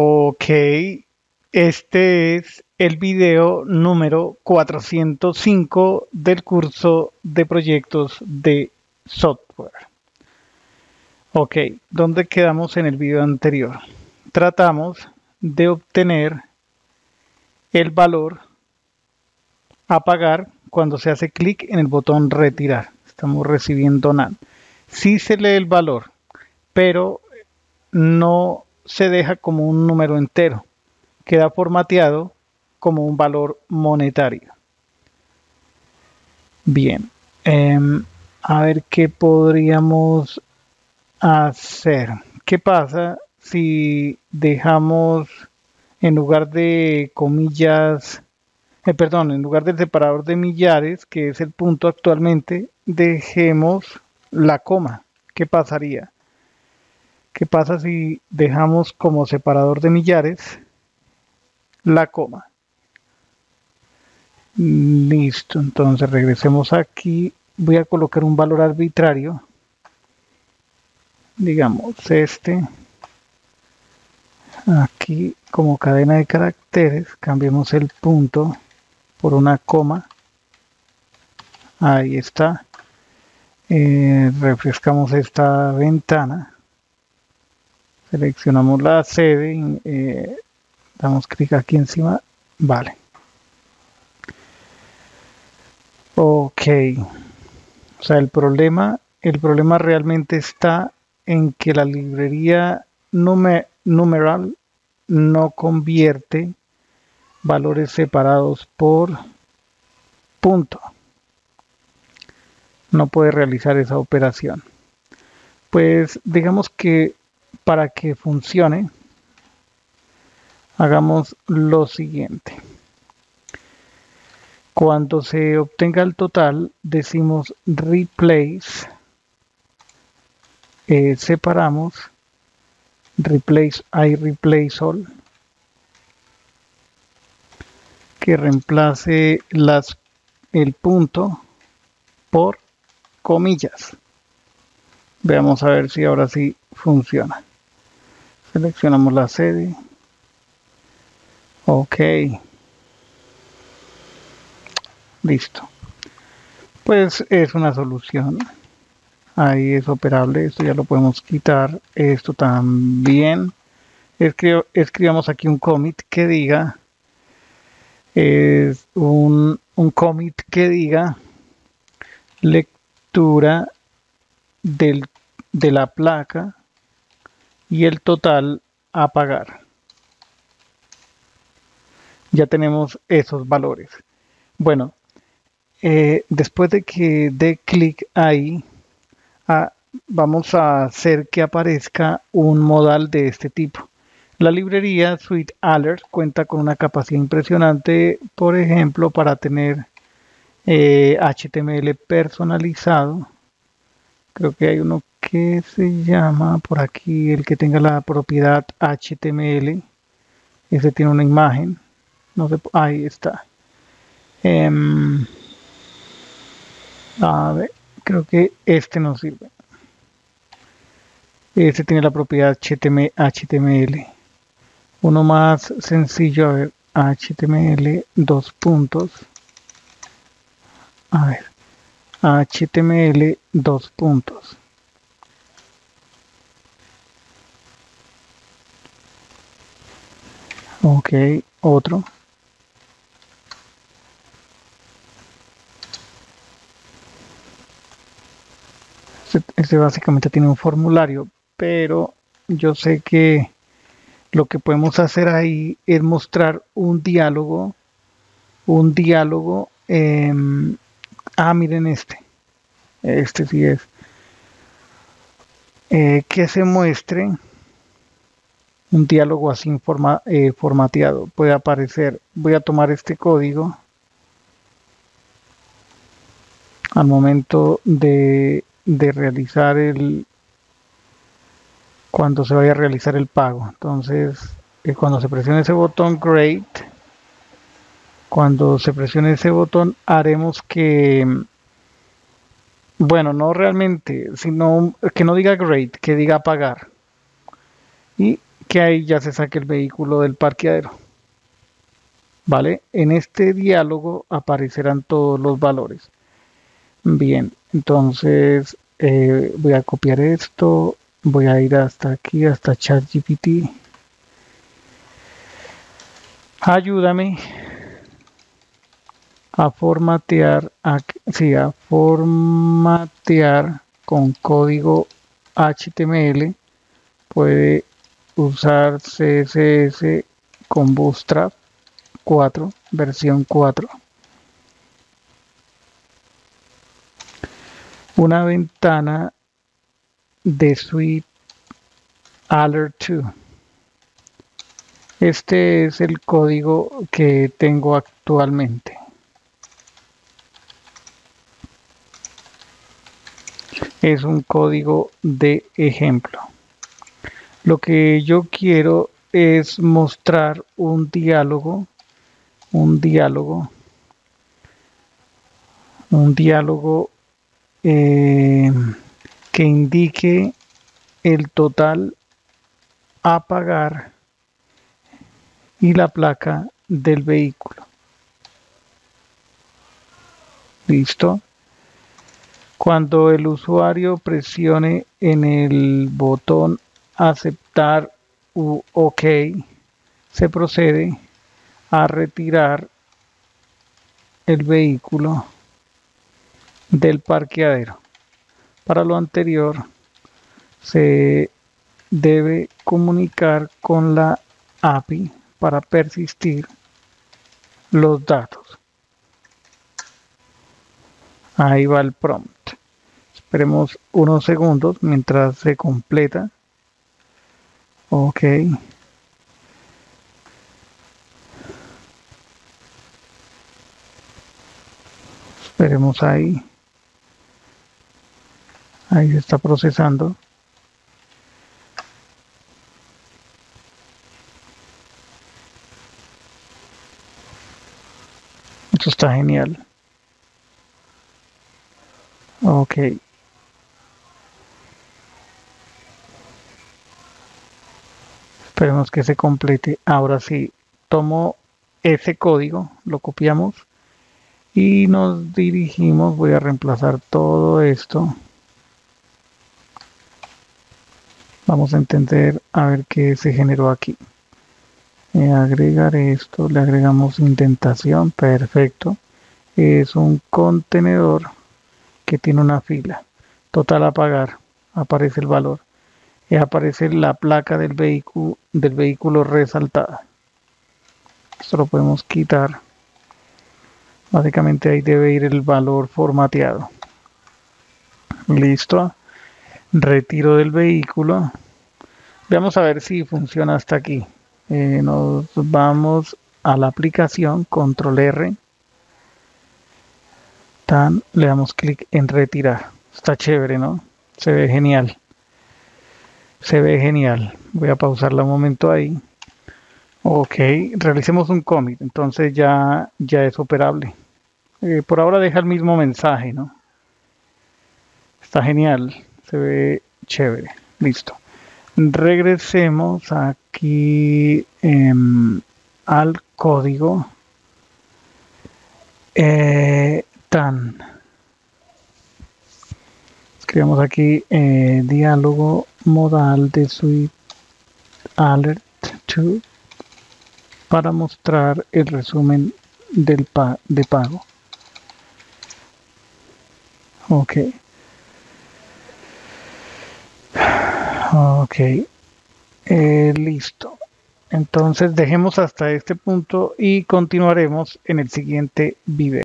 Ok, este es el video número 405 del curso de proyectos de software. Ok, ¿dónde quedamos en el video anterior? Tratamos de obtener el valor a pagar cuando se hace clic en el botón retirar. Estamos recibiendo NAND. Sí se lee el valor, pero no se deja como un número entero. Queda formateado como un valor monetario. Bien, em, a ver qué podríamos hacer. ¿Qué pasa si dejamos en lugar de comillas, eh, perdón, en lugar del separador de millares, que es el punto actualmente, dejemos la coma? ¿Qué pasaría? ¿Qué pasa si dejamos como separador de millares la coma? Listo, entonces regresemos aquí. Voy a colocar un valor arbitrario. Digamos este. Aquí como cadena de caracteres, cambiemos el punto por una coma. Ahí está. Eh, refrescamos esta ventana seleccionamos la sede eh, damos clic aquí encima vale. Ok. O sea el problema el problema realmente está en que la librería numeral no convierte valores separados por punto. No puede realizar esa operación. Pues digamos que para que funcione, hagamos lo siguiente. Cuando se obtenga el total, decimos replace, eh, separamos, replace I replace all, que reemplace el punto por comillas. Veamos a ver si ahora sí funciona seleccionamos la sede. Ok. Listo. Pues es una solución. Ahí es operable. Esto ya lo podemos quitar. Esto también. Escribamos aquí un commit que diga es un, un commit que diga lectura del, de la placa y el total a pagar. Ya tenemos esos valores. Bueno, eh, después de que dé clic ahí, ah, vamos a hacer que aparezca un modal de este tipo. La librería Suite Alert cuenta con una capacidad impresionante, por ejemplo, para tener HTML eh, personalizado. Creo que hay uno que se llama por aquí el que tenga la propiedad HTML. Ese tiene una imagen. No sé, ahí está. Em, a ver, creo que este no sirve. Este tiene la propiedad HTML. Uno más sencillo, a ver, HTML, dos puntos. A ver, HTML, dos puntos. Ok, otro. Este, este, básicamente tiene un formulario, pero yo sé que lo que podemos hacer ahí es mostrar un diálogo, un diálogo, ah, miren este, este sí es, eh, que se muestre un diálogo así eh, formateado. Puede aparecer, voy a tomar este código al momento de, de realizar el, cuando se vaya a realizar el pago. Entonces, eh, cuando se presione ese botón Great, cuando se presione ese botón, haremos que, bueno, no realmente, sino que no diga Great, que diga pagar. Y que ahí ya se saque el vehículo del parqueadero. ¿Vale? En este diálogo aparecerán todos los valores. Bien, entonces eh, voy a copiar esto, voy a ir hasta aquí, hasta ChatGPT. Ayúdame a formatear, a, sí, a formatear con código HTML. Puede usar CSS con Bootstrap 4, versión 4. Una ventana de Suite Alert 2. Este es el código que tengo actualmente. Es un código de ejemplo. Lo que yo quiero es mostrar un diálogo, un diálogo, un diálogo eh, que indique el total a pagar y la placa del vehículo. ¿Listo? Cuando el usuario presione en el botón aceptar u OK, se procede a retirar el vehículo del parqueadero. Para lo anterior, se debe comunicar con la API para persistir los datos. Ahí va el prompt. Esperemos unos segundos mientras se completa. Ok. Esperemos ahí. Ahí se está procesando. Esto está genial. Ok. Esperemos que se complete. Ahora sí, tomo ese código, lo copiamos y nos dirigimos. Voy a reemplazar todo esto. Vamos a entender a ver qué se generó aquí. Eh, agregar esto, le agregamos indentación, perfecto. Es un contenedor que tiene una fila. Total a pagar, aparece el valor. Y aparece la placa del vehículo, del vehículo resaltada. Esto lo podemos quitar. Básicamente ahí debe ir el valor formateado. Listo. Retiro del vehículo. Veamos a ver si funciona hasta aquí. Eh, nos vamos a la aplicación, control R. Tan, le damos clic en retirar. Está chévere, ¿no? Se ve genial. Se ve genial. Voy a pausarla un momento ahí. Ok, realicemos un commit. Entonces ya, ya es operable. Eh, por ahora deja el mismo mensaje, ¿no? Está genial. Se ve chévere. Listo regresemos aquí em, al código eh, tan escribamos aquí eh, diálogo modal de suite alert 2 para mostrar el resumen del de pago ok Ok, eh, listo. Entonces dejemos hasta este punto y continuaremos en el siguiente video.